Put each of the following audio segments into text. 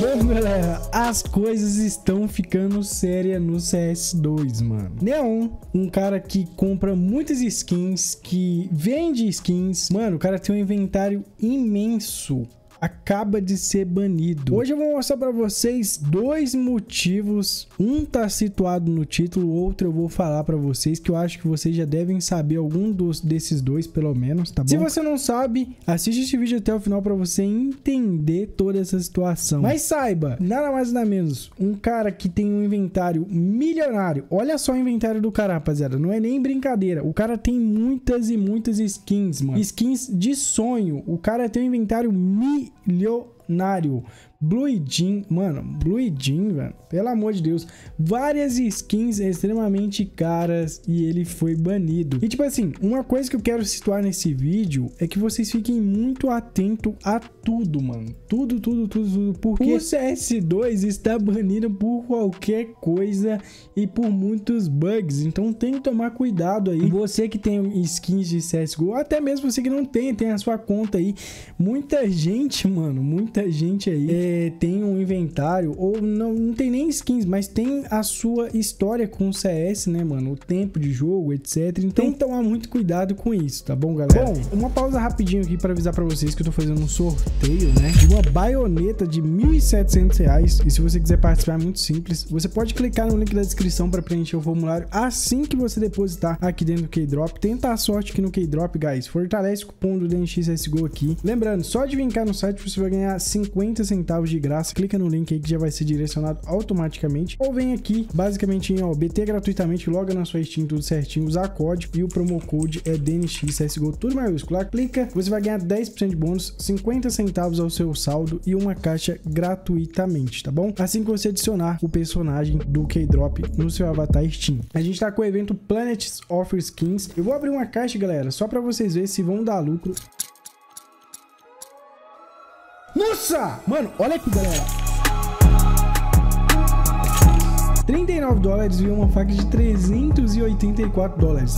Bom, galera, as coisas estão ficando sérias no CS2, mano. Neon, um cara que compra muitas skins, que vende skins. Mano, o cara tem um inventário imenso acaba de ser banido. Hoje eu vou mostrar para vocês dois motivos. Um tá situado no título, outro eu vou falar para vocês que eu acho que vocês já devem saber algum dos desses dois pelo menos, tá bom? Se você não sabe, assiste esse vídeo até o final para você entender toda essa situação. Mas saiba, nada mais nada menos, um cara que tem um inventário milionário. Olha só o inventário do cara, rapaziada, não é nem brincadeira. O cara tem muitas e muitas skins, mano. Skins de sonho. O cara tem um inventário milionário iliyo milionário. Blue Jean, mano, Blue Jean, velho, pelo amor de Deus, várias skins extremamente caras e ele foi banido. E tipo assim, uma coisa que eu quero situar nesse vídeo é que vocês fiquem muito atentos a tudo, mano. Tudo, tudo, tudo, tudo, porque o CS2 está banido por qualquer coisa e por muitos bugs, então tem que tomar cuidado aí. Você que tem skins de CSGO, até mesmo você que não tem, tem a sua conta aí. Muita gente, mano, muita gente aí é, tem um inventário, ou não, não tem nem skins, mas tem a sua história com o CS, né, mano? O tempo de jogo, etc. Então tem que tomar muito cuidado com isso, tá bom, galera? Bom, uma pausa rapidinho aqui para avisar para vocês que eu tô fazendo um sorteio, né? De uma baioneta de R$ 1.700. E se você quiser participar, é muito simples. Você pode clicar no link da descrição para preencher o formulário assim que você depositar aqui dentro do Keydrop. Tenta a sorte aqui no Keydrop, guys. Fortalece o cupom do DNX CSGO aqui. Lembrando, só de vir cá no site você vai ganhar 50 centavos de graça. Clica no link aí que já vai ser direcionado automaticamente. Ou vem aqui, basicamente em ó, BT gratuitamente, loga na sua Steam tudo certinho, usar código e o promo code é DNX CSGO, tudo maiúsculo. Lá clica, você vai ganhar 10% de bônus, 50 centavos ao seu saldo e uma caixa gratuitamente, tá bom? Assim que você adicionar o personagem do K-Drop no seu avatar Steam. A gente tá com o evento Planets Offer Skins. Eu vou abrir uma caixa, galera, só para vocês verem se vão dar lucro. Nossa! Mano, olha aqui, galera. 39 dólares e uma faca de 384 dólares.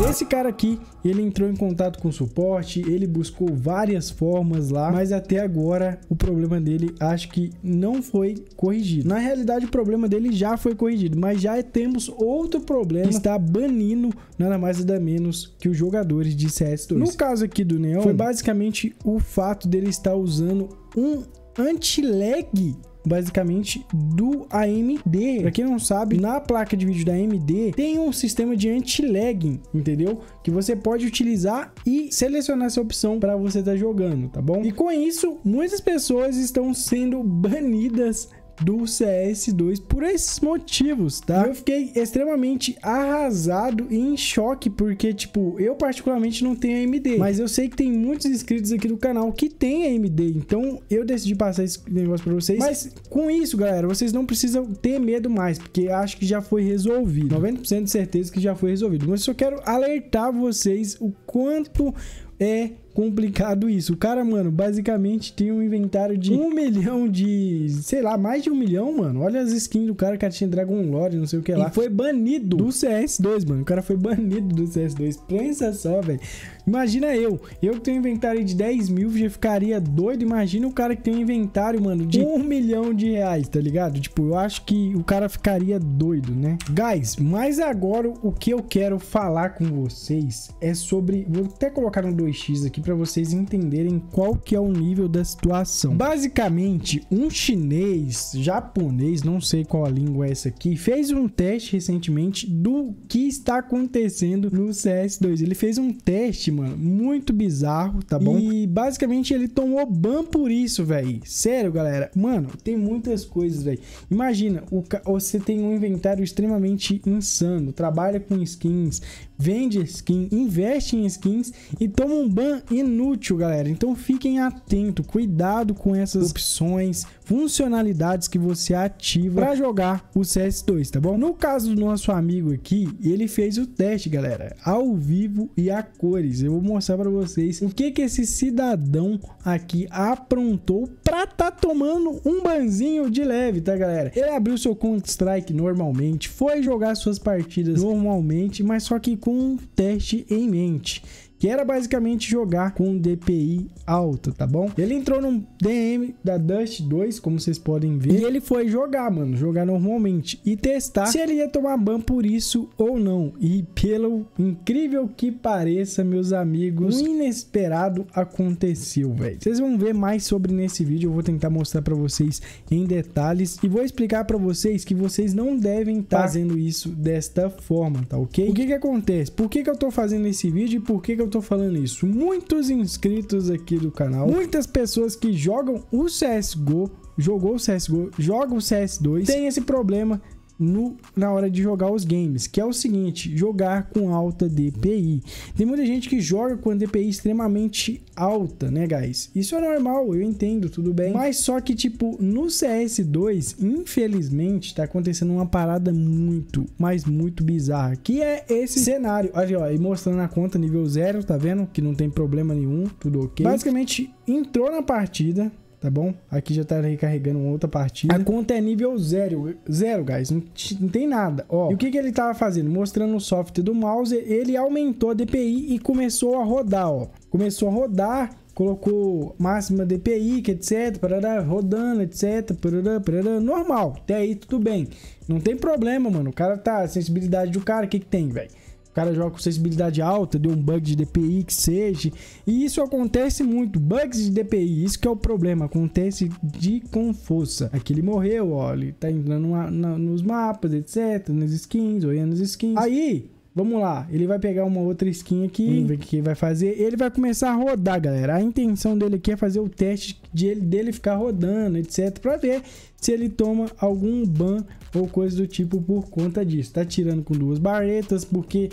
Esse cara aqui, ele entrou em contato com o suporte, ele buscou várias formas lá, mas até agora o problema dele acho que não foi corrigido. Na realidade, o problema dele já foi corrigido, mas já temos outro problema que está banindo nada mais nada menos que os jogadores de CS2. No caso aqui do Neon, foi basicamente o fato dele estar usando um anti-lag basicamente do AMD. Para quem não sabe, na placa de vídeo da AMD tem um sistema de anti-lagging, entendeu? Que você pode utilizar e selecionar essa opção para você estar tá jogando, tá bom? E com isso, muitas pessoas estão sendo banidas do CS2 por esses motivos, tá? Eu fiquei extremamente arrasado e em choque, porque, tipo, eu particularmente não tenho AMD, mas eu sei que tem muitos inscritos aqui do canal que tem AMD, então eu decidi passar esse negócio pra vocês. Mas com isso, galera, vocês não precisam ter medo mais, porque acho que já foi resolvido. 90% de certeza que já foi resolvido. Mas eu só quero alertar vocês o quanto é complicado isso. O cara, mano, basicamente tem um inventário de um milhão de. Sei lá, mais de um milhão, mano. Olha as skins do cara que tinha Dragon Lord, não sei o que lá. E foi banido do CS2, mano. O cara foi banido do CS2. Pensa só, velho. Imagina eu. Eu que tenho um inventário de 10 mil, já ficaria doido. Imagina o cara que tem um inventário, mano, de um milhão de reais, tá ligado? Tipo, eu acho que o cara ficaria doido, né? Guys, mas agora o que eu quero falar com vocês é sobre. Vou até colocar no 2x aqui para vocês entenderem qual que é o nível da situação. Basicamente, um chinês, japonês, não sei qual a língua é essa aqui, fez um teste recentemente do que está acontecendo no CS2. Ele fez um teste, mano, muito bizarro, tá bom? E basicamente ele tomou ban por isso, velho. Sério, galera. Mano, tem muitas coisas, velho. Imagina, o, você tem um inventário extremamente insano, trabalha com skins, vende skin, investe em skins e toma um ban inútil, galera. Então fiquem atentos, cuidado com essas opções, funcionalidades que você ativa para jogar o CS2, tá bom? No caso do nosso amigo aqui, ele fez o teste, galera, ao vivo e a cores. Eu vou mostrar para vocês o que que esse cidadão aqui aprontou para tá tomando um banzinho de leve, tá, galera? Ele abriu seu Counter Strike normalmente, foi jogar suas partidas normalmente, mas só que com um teste em mente que era basicamente jogar com DPI alto, tá bom? Ele entrou num DM da Dust 2, como vocês podem ver, e ele foi jogar, mano, jogar normalmente e testar se ele ia tomar ban por isso ou não. E pelo incrível que pareça, meus amigos, um inesperado aconteceu, velho. Vocês vão ver mais sobre nesse vídeo, eu vou tentar mostrar para vocês em detalhes e vou explicar para vocês que vocês não devem estar tá fazendo isso desta forma, tá ok? O que que acontece? Por que que eu tô fazendo esse vídeo e por que que eu tô falando isso? Muitos inscritos aqui do canal, muitas pessoas que jogam o CSGO jogou o CSGO, joga o CS2, tem esse problema no, na hora de jogar os games, que é o seguinte, jogar com alta DPI. Tem muita gente que joga com a DPI extremamente alta, né, guys? Isso é normal, eu entendo, tudo bem. Mas só que, tipo, no CS2, infelizmente, tá acontecendo uma parada muito, mas muito bizarra, que é esse cenário. Olha, ó, mostrando a conta nível 0, tá vendo? Que não tem problema nenhum, tudo ok. Basicamente, entrou na partida, tá bom? Aqui já tá recarregando outra partida. A conta é nível zero, zero, guys, não, não tem nada, ó. E o que que ele tava fazendo? Mostrando o software do mouse, ele aumentou a DPI e começou a rodar, ó. Começou a rodar, colocou máxima DPI, etc, parará, rodando, etc, parará, parará, normal, até aí tudo bem. Não tem problema, mano, o cara tá, sensibilidade do cara, o que que tem, velho? Cara joga com sensibilidade alta, deu um bug de DPI que seja. E isso acontece muito. Bugs de DPI, isso que é o problema. Acontece de com força. Aqui ele morreu, ó. Ele tá entrando na, nos mapas, etc. Nas skins, olhando as skins. Aí, Vamos lá, ele vai pegar uma outra skin aqui, vamos ver o que ele vai fazer. Ele vai começar a rodar, galera. A intenção dele aqui é fazer o teste de ele, dele ficar rodando, etc. Pra ver se ele toma algum ban ou coisa do tipo por conta disso. Tá tirando com duas baretas, porque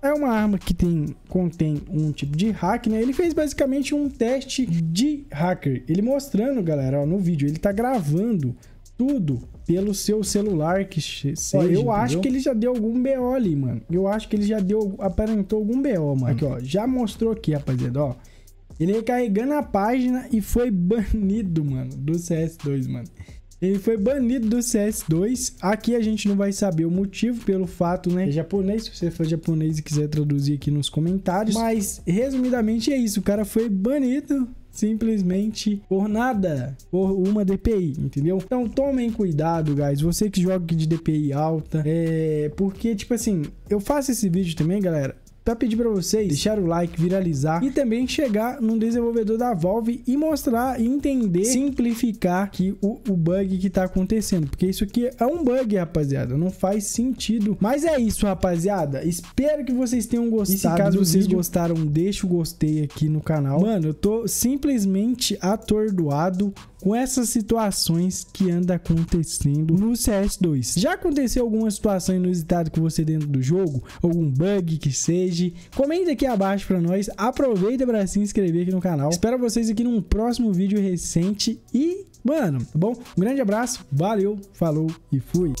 é uma arma que tem, contém um tipo de hack, né? Ele fez basicamente um teste de hacker. Ele mostrando, galera, ó, no vídeo, ele tá gravando tudo pelo seu celular que seja, Eu entendeu? acho que ele já deu algum BO ali, mano. Eu acho que ele já deu, aparentou algum BO, mano. Aqui, ó, já mostrou aqui, rapaziada, ó. Ele recarregando a página e foi banido, mano, do CS2, mano. Ele foi banido do CS2. Aqui a gente não vai saber o motivo pelo fato, né? É japonês, se você for japonês e quiser traduzir aqui nos comentários. Mas, resumidamente, é isso. O cara foi banido simplesmente por nada, por uma DPI, entendeu? Então tomem cuidado, guys, você que joga de DPI alta, é porque tipo assim, eu faço esse vídeo também, galera, para pedir para vocês deixar o like, viralizar e também chegar num desenvolvedor da Valve e mostrar, entender, simplificar que o, o bug que tá acontecendo, porque isso aqui é um bug, rapaziada, não faz sentido. Mas é isso, rapaziada. Espero que vocês tenham gostado. E se caso vocês vídeo... gostaram, deixa o gostei aqui no canal. Mano, eu tô simplesmente atordoado com essas situações que anda acontecendo no CS2. Já aconteceu alguma situação inusitada com você dentro do jogo? Algum bug que seja? Comenta aqui abaixo para nós. Aproveita para se inscrever aqui no canal. Espero vocês aqui num próximo vídeo recente e, mano, tá bom? Um grande abraço, valeu, falou e fui!